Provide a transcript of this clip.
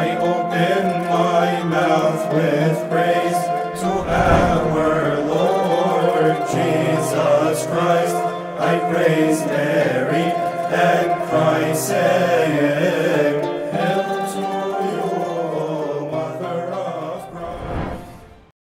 I open my mouth with praise to our Lord Jesus Christ. I praise Mary and Christ.